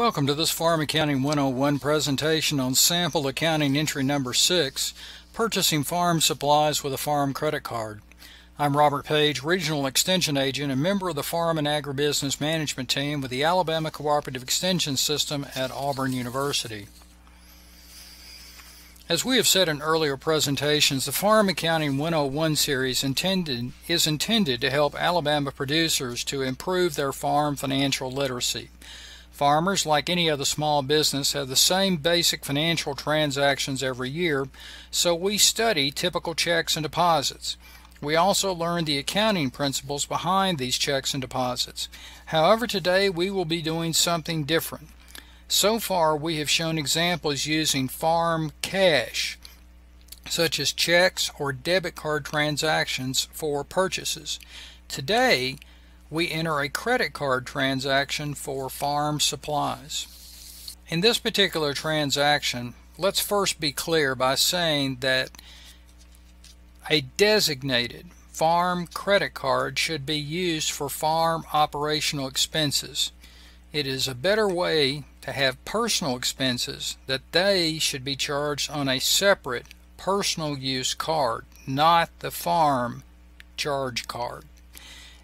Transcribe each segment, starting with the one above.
Welcome to this Farm Accounting 101 presentation on sample accounting entry number 6, purchasing farm supplies with a farm credit card. I'm Robert Page, Regional Extension Agent and member of the Farm and Agribusiness Management Team with the Alabama Cooperative Extension System at Auburn University. As we have said in earlier presentations, the Farm Accounting 101 series intended, is intended to help Alabama producers to improve their farm financial literacy. Farmers, like any other small business, have the same basic financial transactions every year, so we study typical checks and deposits. We also learn the accounting principles behind these checks and deposits. However, today we will be doing something different. So far, we have shown examples using farm cash, such as checks or debit card transactions for purchases. Today, we enter a credit card transaction for farm supplies. In this particular transaction, let's first be clear by saying that a designated farm credit card should be used for farm operational expenses. It is a better way to have personal expenses that they should be charged on a separate personal use card, not the farm charge card.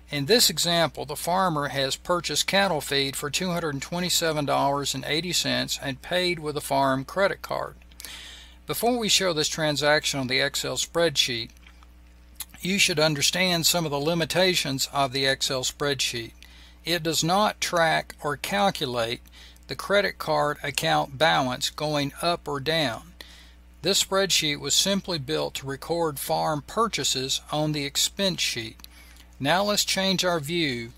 In this example, the farmer has purchased cattle feed for $227.80 and paid with a farm credit card. Before we show this transaction on the Excel spreadsheet, you should understand some of the limitations of the Excel spreadsheet. It does not track or calculate the credit card account balance going up or down. This spreadsheet was simply built to record farm purchases on the expense sheet. Now let's change our view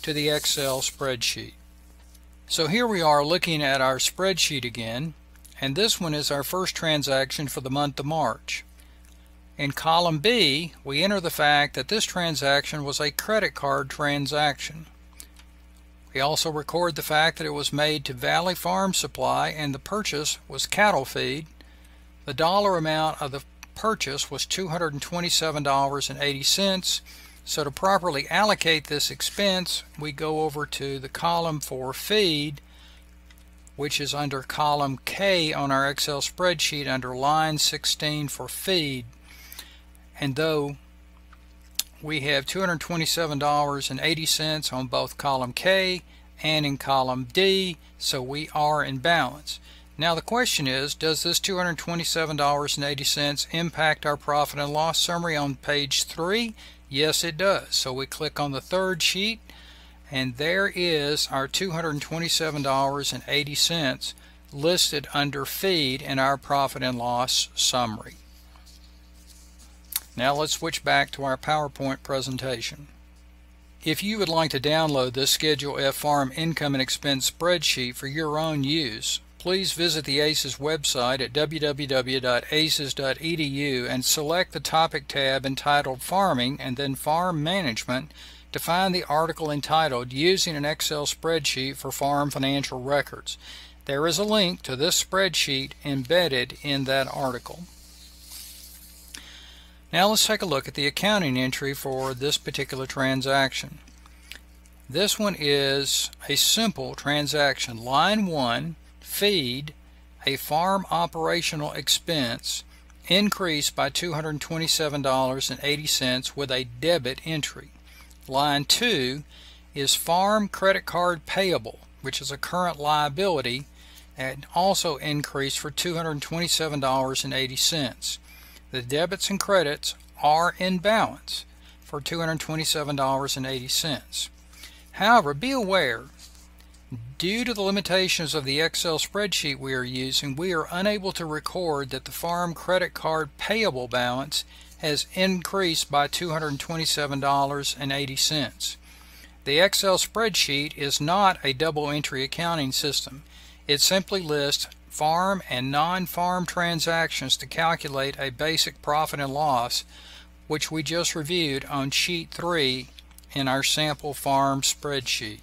to the Excel spreadsheet. So here we are looking at our spreadsheet again, and this one is our first transaction for the month of March. In column B, we enter the fact that this transaction was a credit card transaction. We also record the fact that it was made to Valley Farm Supply and the purchase was cattle feed. The dollar amount of the purchase was $227.80. So to properly allocate this expense, we go over to the column for feed, which is under column K on our Excel spreadsheet under line 16 for feed. And though we have $227.80 on both column K and in column D, so we are in balance. Now the question is, does this $227.80 impact our profit and loss summary on page 3? Yes, it does. So we click on the third sheet, and there is our $227.80 listed under feed in our profit and loss summary. Now let's switch back to our PowerPoint presentation. If you would like to download this Schedule F Farm Income and Expense spreadsheet for your own use, please visit the ACES website at www.aces.edu and select the topic tab entitled Farming and then Farm Management to find the article entitled Using an Excel Spreadsheet for Farm Financial Records. There is a link to this spreadsheet embedded in that article. Now let's take a look at the accounting entry for this particular transaction. This one is a simple transaction. Line 1, feed, a farm operational expense, increased by $227.80 with a debit entry. Line 2 is farm credit card payable, which is a current liability and also increased for $227.80. The debits and credits are in balance for $227.80. However, be aware, due to the limitations of the Excel spreadsheet we are using, we are unable to record that the farm credit card payable balance has increased by $227.80. The Excel spreadsheet is not a double entry accounting system. It simply lists farm and non-farm transactions to calculate a basic profit and loss which we just reviewed on sheet 3 in our sample farm spreadsheet.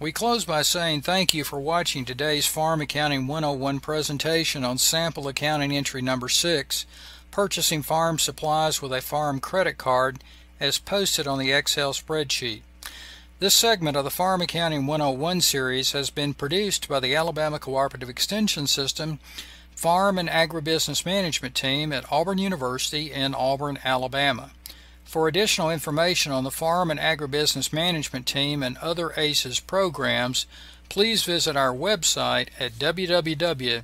We close by saying thank you for watching today's Farm Accounting 101 presentation on sample accounting entry number 6, purchasing farm supplies with a farm credit card as posted on the Excel spreadsheet. This segment of the Farm Accounting 101 series has been produced by the Alabama Cooperative Extension System Farm and Agribusiness Management Team at Auburn University in Auburn, Alabama. For additional information on the Farm and Agribusiness Management Team and other ACES programs, please visit our website at www.aces.edu.